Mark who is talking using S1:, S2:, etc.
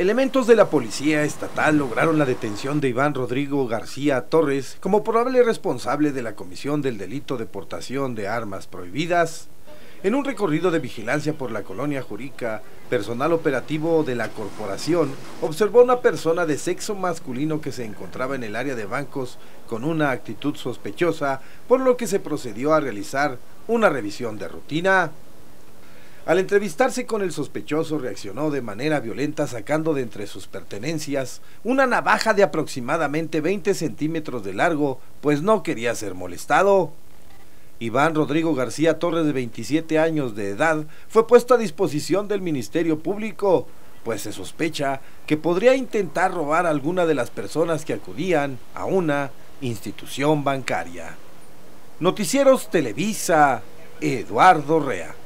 S1: Elementos de la Policía Estatal lograron la detención de Iván Rodrigo García Torres como probable responsable de la comisión del delito de portación de armas prohibidas. En un recorrido de vigilancia por la colonia Jurica, personal operativo de la corporación observó una persona de sexo masculino que se encontraba en el área de bancos con una actitud sospechosa, por lo que se procedió a realizar una revisión de rutina. Al entrevistarse con el sospechoso reaccionó de manera violenta sacando de entre sus pertenencias una navaja de aproximadamente 20 centímetros de largo, pues no quería ser molestado. Iván Rodrigo García Torres, de 27 años de edad, fue puesto a disposición del Ministerio Público, pues se sospecha que podría intentar robar a alguna de las personas que acudían a una institución bancaria. Noticieros Televisa, Eduardo Rea.